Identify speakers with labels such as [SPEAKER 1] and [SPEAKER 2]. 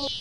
[SPEAKER 1] え